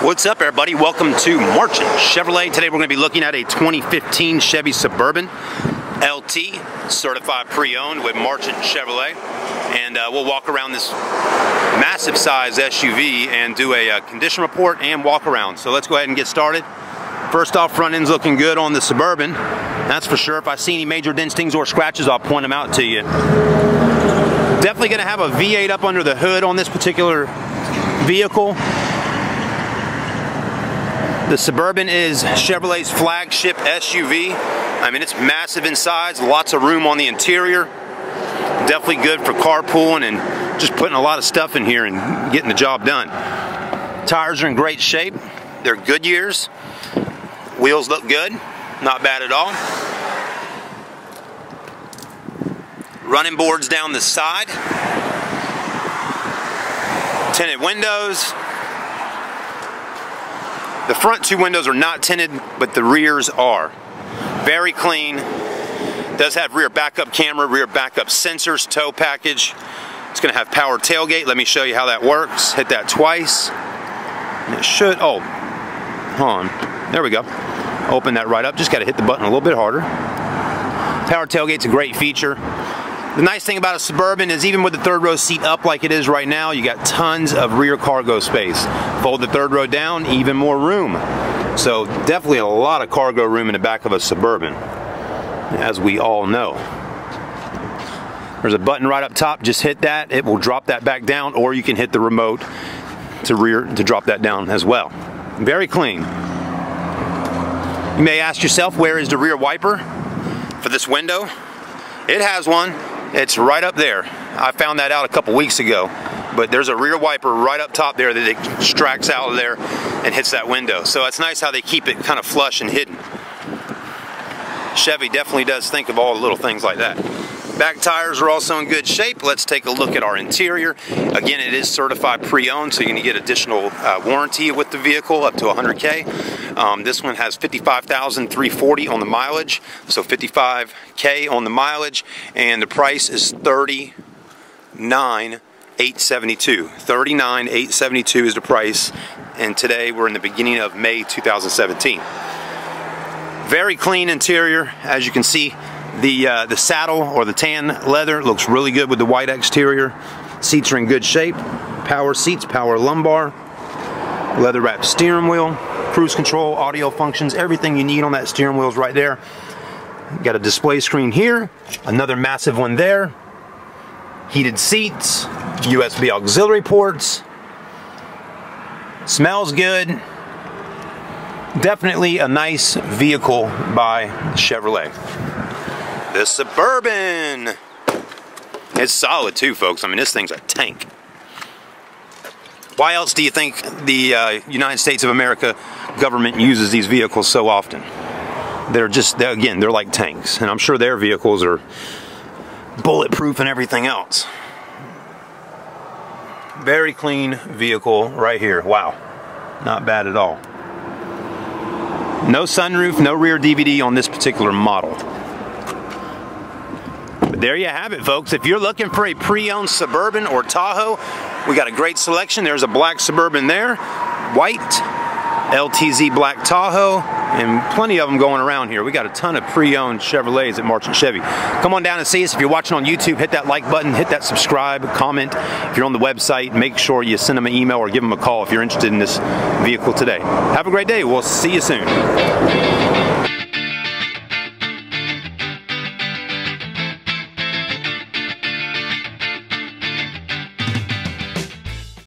What's up everybody? Welcome to Marchant Chevrolet. Today we're going to be looking at a 2015 Chevy Suburban LT, certified pre-owned with Marchant Chevrolet. And uh, we'll walk around this massive size SUV and do a, uh, condition report and walk around. So let's go ahead and get started. First off, front end's looking good on the Suburban. That's for sure. If I see any major dents, stings, or scratches, I'll point them out to you. Definitely going to have a V8 up under the hood on this particular vehicle. The Suburban is Chevrolet's flagship SUV. I mean, it's massive in size, lots of room on the interior. Definitely good for carpooling and just putting a lot of stuff in here and getting the job done. Tires are in great shape. They're Goodyears. Wheels look good, not bad at all. Running boards down the side. Tinted windows, the front two windows are not tinted, but the rears are. Very clean. Does have rear backup camera, rear backup sensors, tow package. It's gonna have power tailgate. Let me show you how that works. Hit that twice. And it should, oh, hold on. There we go. Open that right up. Just gotta hit the button a little bit harder. Power tailgate's a great feature. The nice thing about a Suburban is even with the third row seat up like it is right now, you got tons of rear cargo space. Fold the third row down, even more room. So definitely a lot of cargo room in the back of a Suburban, as we all know. There's a button right up top, just hit that, it will drop that back down, or you can hit the remote to rear to drop that down as well. Very clean. You may ask yourself, where is the rear wiper for this window? It has one. It's right up there. I found that out a couple weeks ago. But there's a rear wiper right up top there that extracts out of there and hits that window. So it's nice how they keep it kind of flush and hidden. Chevy definitely does think of all the little things like that. Back tires are also in good shape. Let's take a look at our interior. Again, it is certified pre-owned, so you're gonna get additional uh, warranty with the vehicle up to 100K. Um, this one has 55,340 on the mileage, so 55K on the mileage, and the price is 39,872. 39,872 is the price, and today we're in the beginning of May 2017. Very clean interior, as you can see. The, uh, the saddle or the tan leather looks really good with the white exterior. Seats are in good shape. Power seats, power lumbar, leather wrapped steering wheel, cruise control, audio functions, everything you need on that steering wheel is right there. Got a display screen here, another massive one there, heated seats, USB auxiliary ports. Smells good. Definitely a nice vehicle by Chevrolet. The Suburban. It's solid too, folks. I mean, this thing's a tank. Why else do you think the uh, United States of America government uses these vehicles so often? They're just, they're, again, they're like tanks. And I'm sure their vehicles are bulletproof and everything else. Very clean vehicle right here. Wow. Not bad at all. No sunroof, no rear DVD on this particular model there you have it, folks. If you're looking for a pre-owned Suburban or Tahoe, we got a great selection. There's a black Suburban there, white, LTZ black Tahoe, and plenty of them going around here. We got a ton of pre-owned Chevrolets at Marchant Chevy. Come on down and see us. If you're watching on YouTube, hit that like button, hit that subscribe, comment. If you're on the website, make sure you send them an email or give them a call if you're interested in this vehicle today. Have a great day. We'll see you soon.